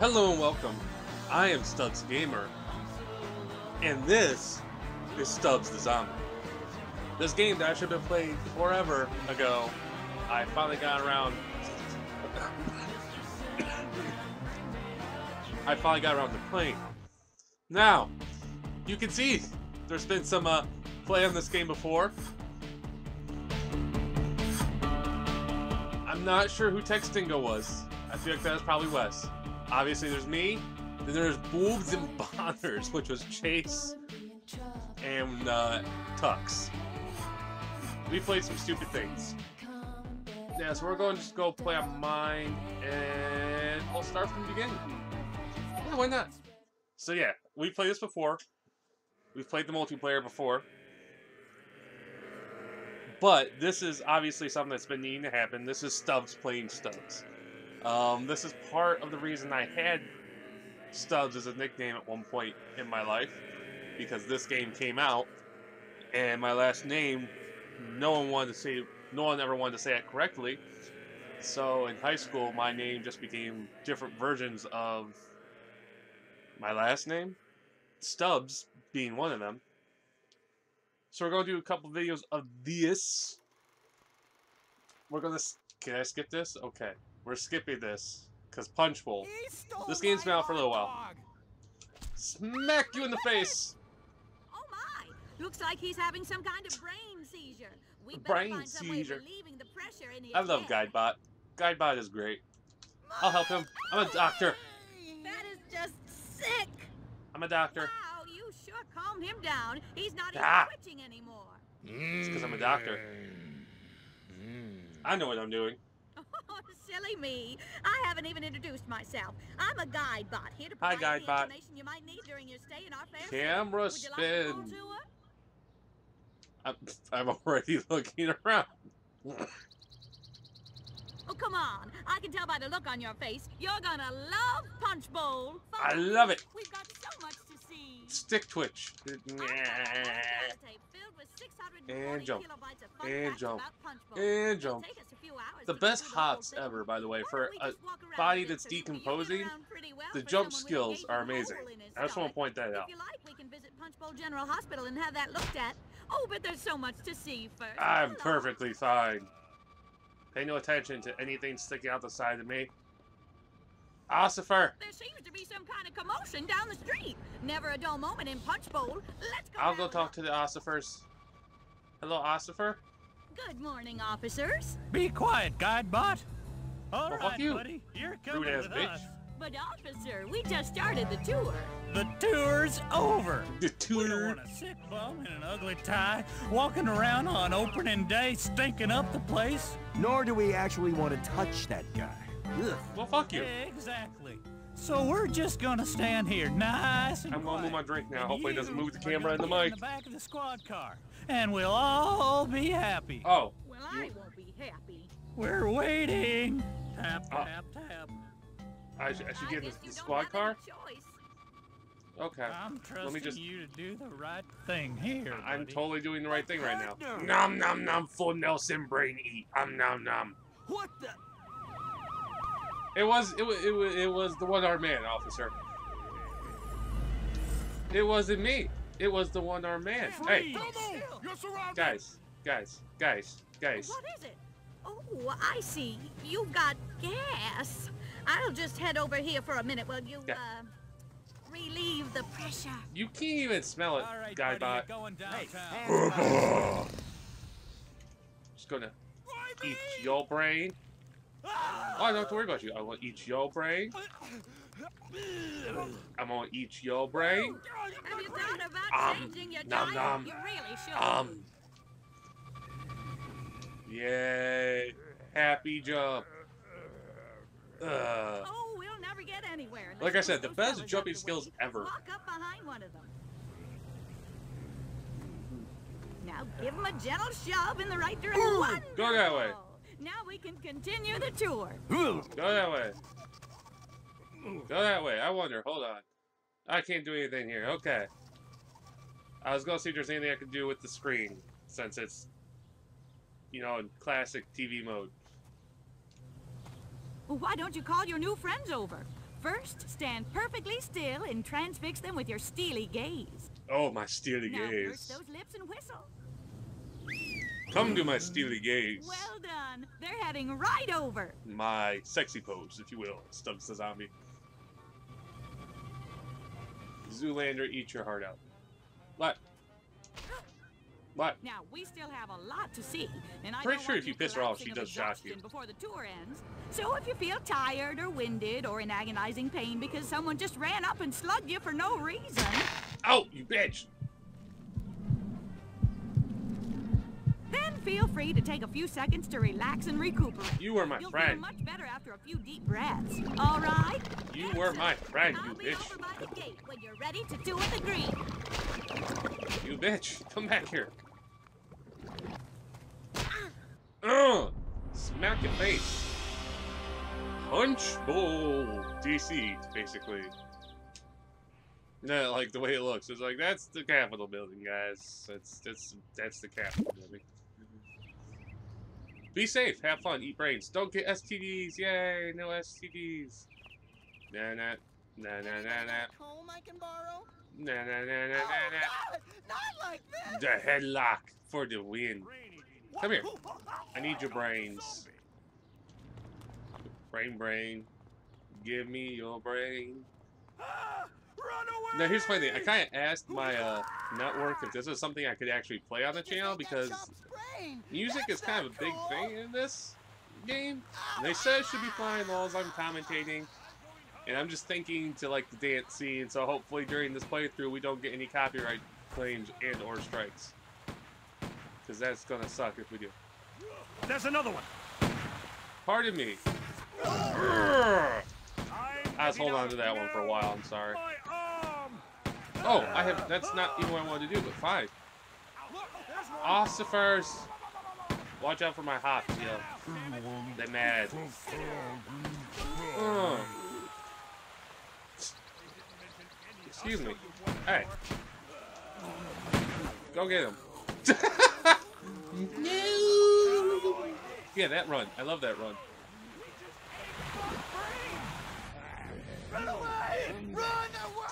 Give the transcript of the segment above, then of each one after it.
Hello and welcome. I am Stubbs Gamer, and this is Stubbs the Zombie. This game that I should have been played forever ago, I finally got around. I finally got around to playing. Now, you can see there's been some uh, play on this game before. I'm not sure who Textingo was. I feel like that was probably Wes. Obviously, there's me. Then there's Boobs and Bonners, which was Chase and uh, Tux. We played some stupid things. Yeah, so we're going to just go play on mine, and we'll start from the beginning. Yeah, why not? So yeah, we played this before. We've played the multiplayer before. But this is obviously something that's been needing to happen. This is Stubbs playing Stubbs. Um, this is part of the reason I had Stubbs as a nickname at one point in my life. Because this game came out, and my last name, no one wanted to say, no one ever wanted to say it correctly. So in high school, my name just became different versions of my last name. Stubbs being one of them. So we're to do a couple videos of this. We're going to... Can I skip this? Okay. We're skipping this. Because Punch Bowl. This game's been out for a little while. Smack you in the face! Oh my! Looks like he's having some kind of brain seizure. We Brain find some way of seizure. the pressure in his I love head. Guidebot. Guidebot is great. I'll help him. I'm a doctor. That is just sick. I'm a doctor. Wow, you sure calmed him down. He's not Ah. even twitching anymore. It's because I'm a doctor. I know what I'm doing. Silly me. I haven't even introduced myself. I'm a guide bot here to Hi, provide guide the bot. information you might need during your stay in our fair. Camera Would you like spin. I'm, I'm already looking around. Oh, come on. I can tell by the look on your face. You're gonna love Punch Bowl. I love it. We've got so much to see. Stick twitch. And jump. kilobytes of fun And jump. about Punch Bowl. And jump. take us a few hours The best through the whole hots ever, by the way, for a just walk around body that's so you can get decomposing. around pretty well The jump someone with a skills are amazing. hole in his I just want to point that out. If you like, we can visit Punch Bowl General Hospital and have that looked at. Oh, but there's so much to see first. I'm perfectly fine. Pay no attention to anything sticking out the side of me. Ossifer, There seems to be some kind of commotion down the street. Never a dull moment in Punch Bowl. Let's go. I'll go talk to the Ossifers. Hello, Ossifer. Good morning, officers. Be quiet, Guidebot. All Well, right, fuck you, buddy. You're coming rude-ass with bitch. us. But officer, we just started the tour. The tour's over. The tour. We don't want a sick bum in an ugly tie walking around on opening day stinking up the place. Nor do we actually want to touch that guy. Ugh. Well, fuck you. Exactly. So we're just gonna stand here nice and I'm gonna move my drink now. Hopefully it doesn't move the camera and the mic. In the back of the squad car, and we'll all be happy. Oh, Well, I won't be happy. We're waiting. Tap, Ah. tap, tap. I should, I should get in guess the, you the don't squad have car? any choice. Okay. I'm trusting me just- you to do the right thing here. I'm totally doing the right thing right now. Partner. Nom nom nom, full Nelson brain eat. Um nom nom. What the? It was it was it was, it was the one armed man, officer. It wasn't me. It was the one armed man. Hey, You're guys, guys, guys, guys. What is it? Oh, I see. You've got gas. I'll just head over here for a minute while you, uh, relieve the pressure. You can't even smell it, All right, guy buddy, bot. you're going Hey, downtown. hands behind. Just gonna eat your brain. Oh, I don't have to worry about you. I will eat your brain. I'm gonna eat your brain. Have you thought about Um, changing your nom, diet? nom. You really should. Um. Yay! Happy jump. Ugh. Oh, we'll never get anywhere. Like I said, the best jumping skills ever. Walk up behind one of them. Now give him a gentle shove in the right direction. Go that way. Now we can continue the tour. Go that way. Go that way. I wonder. Hold on. I can't do anything here. Okay. I was gonna see if there's anything I could do with the screen, since it's, you know, in classic TV mode. Well, why don't you call your new friends over? First, stand perfectly still and transfix them with your steely gaze. Oh, my steely Now gaze. purse those lips and whistle. Come to my steely gaze. Well done. They're heading right over. My sexy pose, if you will, Stubbs the zombie. Zoolander, eat your heart out. What? What? Now, we still have a lot to see, and I Pretty sure if you piss her off, she does shock you. Before the tour ends. So if you feel tired or winded or in agonizing pain because someone just ran up and slugged you for no reason, Oh, you bitch! Feel free to take a few seconds to relax and recuperate. You were my You'll feel friend. much better after a few deep breaths. All right? You were my friend, I'll you be bitch. over by the gate when you're ready to do it the green. You bitch. Come back here. Ugh! Smack your face. Punch bowl. DC, basically. No, like the way it looks. It's like that's the Capitol building, guys. That's that's that's the Capitol building. Be safe, have fun, eat brains. Don't get STDs, yay, no STDs. Nah nah nah nah nah nah comb I can borrow? nah nah nah nah nah Oh, nah. Not like this! The headlock for the win. Come here. I need your brains. Brain, brain. Give me your brain. Ah! Run! Now, here's the funny thing. I kind of asked my uh, network if this is something I could actually play on the channel because music is kind of a big thing in this game. And they said it should be fine as I'm commentating. And I'm just thinking to like the dance scene, so hopefully during this playthrough we don't get any copyright claims and or strikes. Because that's gonna suck if we do. There's another one. Pardon me. I'm I was holding on to that one for a while, I'm sorry. Oh, I have that's not even what I wanted to do, but fine. Ossifers! Watch out for my hops, yo. They're mad. Excuse me. Hey. Go get him. no! Yeah, that run. I love that. Run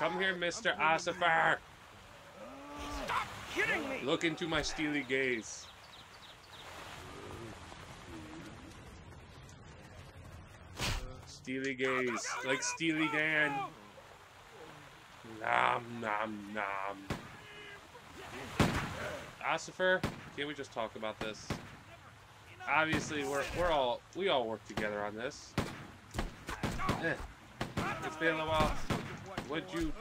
Come here, Mr. Ossifer! Stop kidding me. Look into my steely gaze. Steely gaze, like Steely Dan. Nom nom nom. Ossifer, can't we just talk about this? Obviously, we're we're all we all work together on this. Eh. It's been a while. Would you?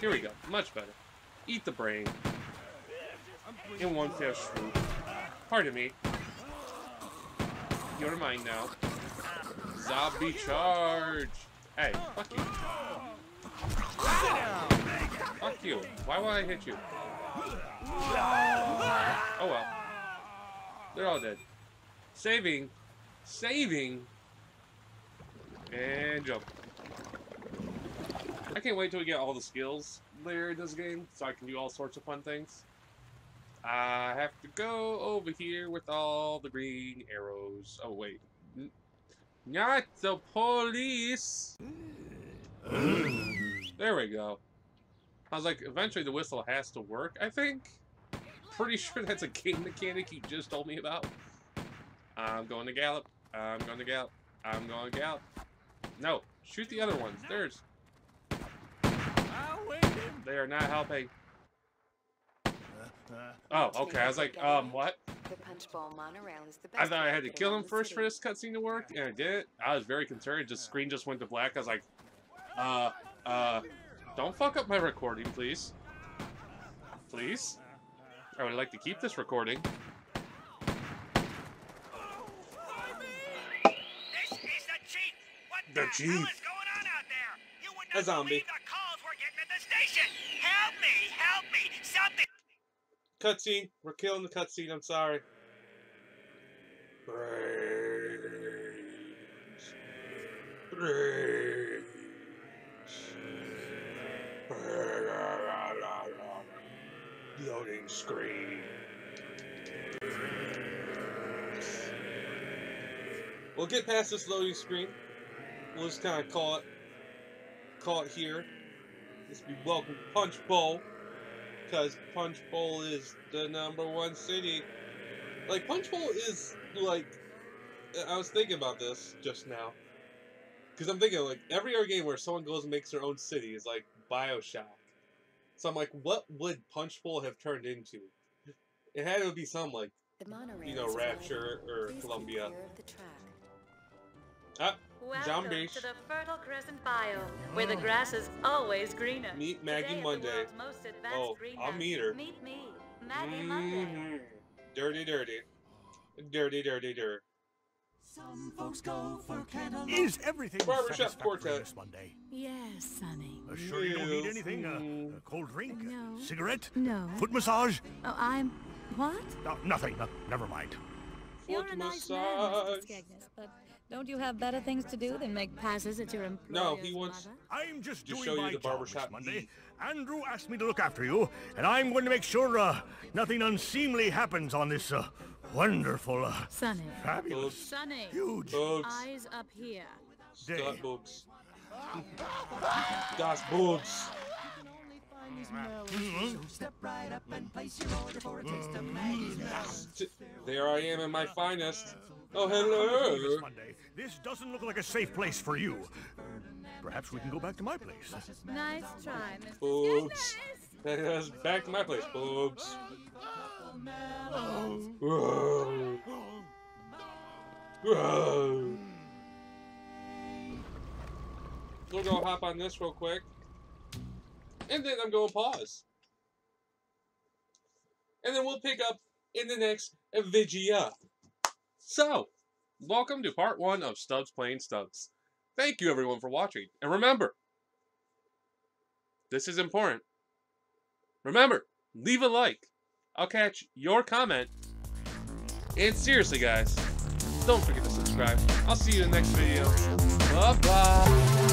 Here we go. Much better. Eat the brain. In one fell swoop. Pardon me. You're mine now. Zombie charge! Hey, fuck you. Fuck you. Why would I hit you? Oh well. They're all dead. Saving. Saving. And jump. I can't wait till we get all the skills later in this game, so I can do all sorts of fun things. I have to go over here with all the green arrows. Oh wait, not the police. there we go. I was like, eventually the whistle has to work. I think. Pretty sure that's a game mechanic you just told me about. I'm going to gallop. I'm going to gallop. I'm going to gallop. No, shoot the other ones. There's. I'll wait him. They are not helping. Oh, okay. I was like, um, what? The punchbowl monorail is the best I thought I had to kill him first for this cutscene to work, and I did. I was very concerned. Just screen just went to black. I was like, uh, uh, don't fuck up my recording, please. Please. I would like to keep this recording. This is the chief. What The the, chief. hell is going on out there? You would A not zombie. believe the calls we're getting at the station. Help me! Help me! Something. Cutscene. We're killing the cutscene. I'm sorry. Loading screen. We'll get past this loading screen. we'll just kind of call it call it here. This be welcome Punch Bowl, because Punch Bowl is the number one city. Like Punch Bowl is like, I was thinking about this just now, because I'm thinking like every other game where someone goes and makes their own city is like Bioshock. So I'm like, what would Punch Bowl have turned into? It had to be some, like You know. Rapture or Please Columbia. clear of the track. ah, Welcome Zombies. to the Fertile Crescent biome, where the grass is always greener. Meet Maggie Today Monday. world's most advanced Oh, I'll meet her. Meet me, Maggie Monday. mhm. dirty, dirty, dirty, dirty, dirty. Some folks go for cantaloupe. Is everything Barbershop satisfactory Quartet. this Monday? Yes, Sonny. Uh, sure you don't need anything? Uh, mm. a cold drink? No. Cigarette? No. Foot massage? Oh, I'm. What? No, nothing. No, never mind. You're Foot a nice man, massage. Mr. Skegness, but don't you have better things to do than make passes at your employer's No, he wants- mother? I'm just, Just doing show you my the job barbershop this Monday. Andrew asked me to look after you, and I'm going to make sure uh, nothing unseemly happens on this uh, wonderful, uh, Sonny. fabulous, Sonny. huge Boobs. Eyes up here. day. Dot boobs. Das boobs. So step right up and place your order for a taste of Maggie's melons. There I am in my finest. Oh, hello. Monday. This doesn't look like a safe place for you. Perhaps we can go back to my place. Nice try, Mr. Boobs. Skegness. Back to my place, boobs. Whoa. Whoa. We're gonna hop on this real quick. And then I'm gonna pause. And then we'll pick up in the next video. So, welcome to part one of Stubbs Playing Stubbs. Thank you everyone for watching. And remember, this is important. Remember, leave a like. I'll catch your comment. And seriously, guys, don't forget to subscribe. I'll see you in the next video. Bye bye.